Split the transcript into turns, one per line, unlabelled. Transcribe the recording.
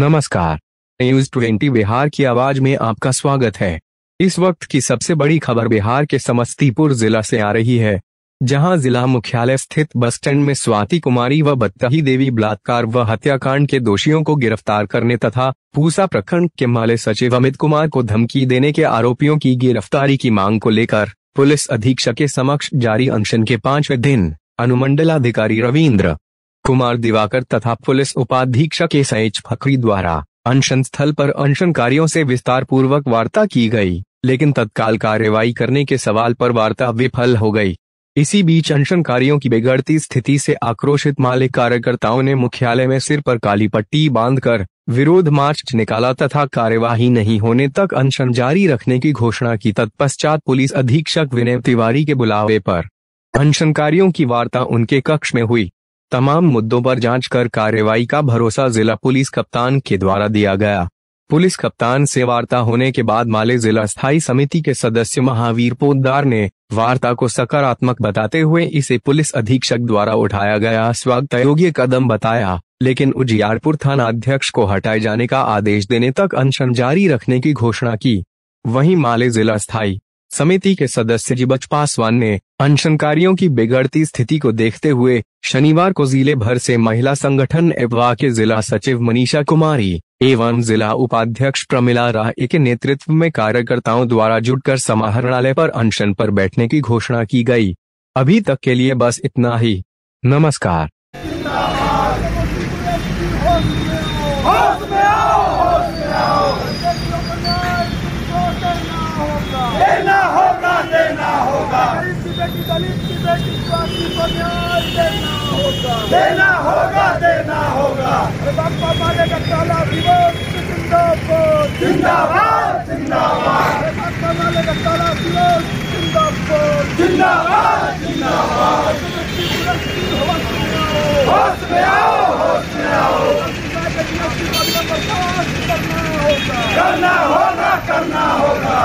नमस्कार। News twenty Bihar की आवाज़ में आपका स्वागत है। इस वक्त की सबसे बड़ी खबर बिहार के समस्तीपुर जिला से आ रही है, जहाँ जिला मुख्यालय स्थित बस स्टैंड में स्वाति कुमारी व बत्तही देवी बलात्कार व हत्याकांड के दोषियों को गिरफ़्तार करने तथा पूसा प्रखंड के माले सचिव अमित कुमार को धमकी देने के आरोपियों की गिरफ्तारी की मांग को लेकर पुलिस अधीक्षक के समक्ष जारी अनशन के पाँचवें दिन अनुमंडलाधिकारी रविंद्र कुमार दिवाकर तथा पुलिस उपाधीक्षक एस एच फकरी द्वारा अनशन स्थल पर अनशनकारियों से विस्तार पूर्वक वार्ता की गई, लेकिन तत्काल कार्रवाई करने के सवाल पर वार्ता विफल हो गई। इसी बीच अनशनकारियों की बिगड़ती स्थिति से आक्रोशित मालिक कार्यकर्ताओं ने मुख्यालय में सिर पर काली पट्टी बांधकर विरोध मार्च निकाला तथा कार्यवाही नहीं होने तक अनशन जारी रखने की घोषणा की। तत्पश्चात पुलिस अधीक्षक विनय तिवारी के बुलावे पर अनशनकारियों की वार्ता उनके कक्ष में हुई। तमाम मुद्दों पर जाँच कर कार्रवाई का भरोसा जिला पुलिस कप्तान के द्वारा दिया गया। पुलिस कप्तान से वार्ता होने के बाद माले जिला स्थायी समिति के सदस्य महावीर पोदार ने वार्ता को सकारात्मक बताते हुए इसे पुलिस अधीक्षक द्वारा उठाया गया स्वागत योग्य कदम बताया, लेकिन उजियारपुर थाना अध्यक्ष को हटाए जाने का आदेश देने तक अनशन जारी रखने की घोषणा की। वहीं माले जिला स्थायी समिति के सदस्य जीबच पासवान ने अनशनकारियों की बिगड़ती स्थिति को देखते हुए शनिवार को ज़िले भर से महिला संगठन एवं के जिला सचिव मनीषा कुमारी एवं जिला उपाध्यक्ष प्रमिला राय के नेतृत्व में कार्यकर्ताओं द्वारा जुटकर समाहरणालय पर अनशन पर बैठने की घोषणा की गई। अभी तक के लिए बस इतना ही। नमस्कार।
बेटी दलित की बेटी स्वामी को न्याय देना होगा देना होगा देना होगा बापा माले का काला विरोध जिंदाबाद जिंदाबाद जिंदाबाद बापा माले का काला विरोध जिंदाबाद जिंदाबाद जिंदाबाद होश में आओ होश में आओ करना होगा करना होगा।